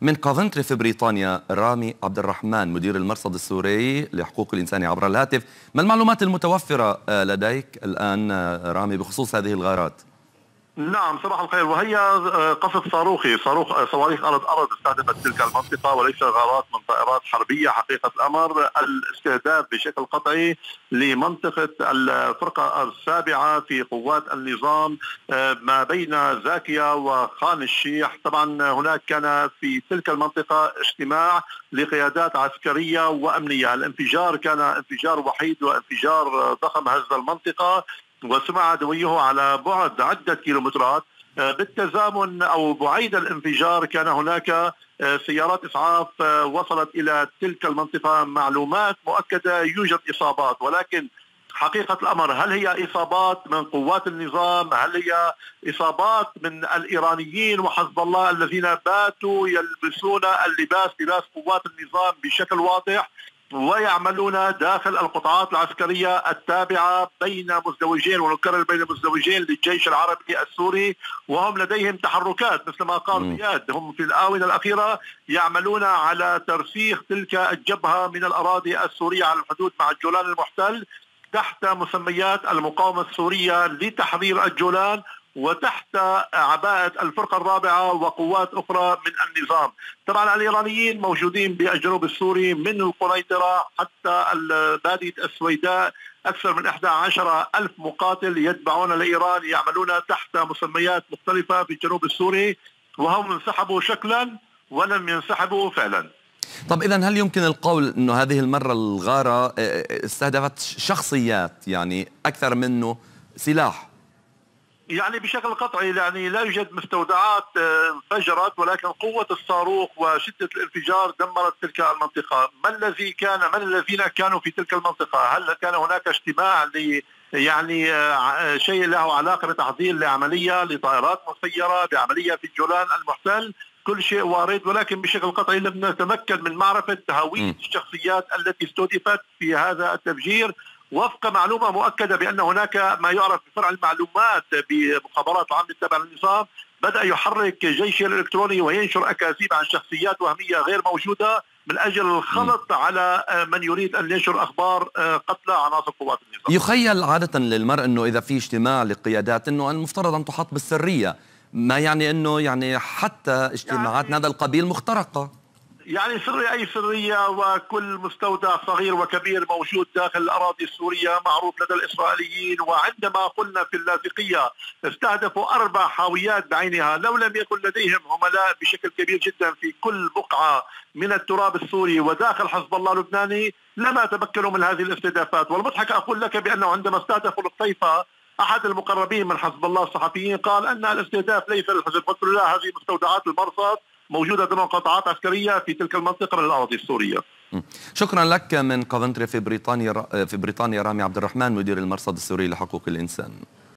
من كوفنتري في بريطانيا رامي عبد الرحمن مدير المرصد السوري لحقوق الإنسان عبر الهاتف ما المعلومات المتوفرة لديك الآن رامي بخصوص هذه الغارات؟ نعم صباح الخير. وهي آه، قصف صاروخي. صاروخ آه، صواريخ أرض أرض استهدفت تلك المنطقة وليس غارات من طائرات حربية حقيقة الأمر. الاستهداف بشكل قطعي لمنطقة الفرقة السابعة في قوات النظام آه، ما بين زاكيا وخان الشيح. طبعا هناك كان في تلك المنطقة اجتماع لقيادات عسكرية وأمنية. الانفجار كان انفجار وحيد وانفجار ضخم هز المنطقة. وسمع دويه على بعد عدة كيلومترات آه، بالتزامن أو بعيد الانفجار كان هناك آه، سيارات إسعاف آه، وصلت إلى تلك المنطقة معلومات مؤكدة يوجد إصابات ولكن حقيقة الأمر هل هي إصابات من قوات النظام؟ هل هي إصابات من الإيرانيين وحزب الله الذين باتوا يلبسون اللباس لباس قوات النظام بشكل واضح؟ ويعملون داخل القطاعات العسكرية التابعة بين مزدوجين ونكرر بين مزدوجين للجيش العربي السوري وهم لديهم تحركات مثل ما قال زياد. هم في الآونة الأخيرة يعملون على ترسيخ تلك الجبهة من الأراضي السورية على الحدود مع الجولان المحتل تحت مسميات المقاومة السورية لتحرير الجولان. وتحت عباءة الفرقة الرابعة وقوات أخرى من النظام. طبعا الإيرانيين موجودين بالجنوب السوري من القنيطرة حتى بادية السويداء. أكثر من 11 ألف مقاتل يتبعون لإيران يعملون تحت مسميات مختلفة في الجنوب السوري وهم انسحبوا شكلا ولم ينسحبوا فعلا. طب إذا هل يمكن القول أنه هذه المرة الغارة استهدفت شخصيات يعني أكثر منه سلاح؟ يعني بشكل قطعي يعني لا يوجد مستودعات آه، انفجرت ولكن قوة الصاروخ وشدة الانفجار دمرت تلك المنطقة. ما الذي كان من الذين كانوا في تلك المنطقة؟ هل كان هناك اجتماع ل يعني آه، شيء له علاقة بتحضير لعملية لطائرات مسيرة بعملية في الجولان المحتل؟ كل شيء وارد ولكن بشكل قطعي لم نتمكن من معرفة هوية الشخصيات التي استهدفت في هذا التفجير. وفق معلومة مؤكدة بأن هناك ما يعرف بفرع المعلومات بمخابرات العامة التابعة للنظام بدأ يحرك جيش الإلكتروني وينشر أكاذيب عن شخصيات وهمية غير موجودة من أجل الخلط على من يريد أن ينشر أخبار قتلى عناصر قوات النظام. يخيل عادة للمرء أنه إذا في اجتماع لقيادات أنه المفترض أن تحط بالسرية ما يعني أنه يعني حتى اجتماعات يعني هذا القبيل مخترقة. يعني سرية أي سرية وكل مستودع صغير وكبير موجود داخل الأراضي السورية معروف لدى الإسرائيليين وعندما قلنا في اللاذقية استهدفوا أربع حاويات بعينها لو لم يكن لديهم عملاء بشكل كبير جدا في كل بقعة من التراب السوري وداخل حزب الله اللبناني لما تمكنوا من هذه الاستهدافات؟ والمضحك أقول لك بأنه عندما استهدفوا القطيفة أحد المقربين من حزب الله الصحفيين قال أن الاستهداف ليس للحزب قلت له لا هذه مستودعات المرصد موجودة ضمن قطاعات عسكرية في تلك المنطقة من الأراضي السورية. شكرا لك من كوفنتري في بريطانيا في بريطانيا رامي عبد الرحمن مدير المرصد السوري لحقوق الإنسان.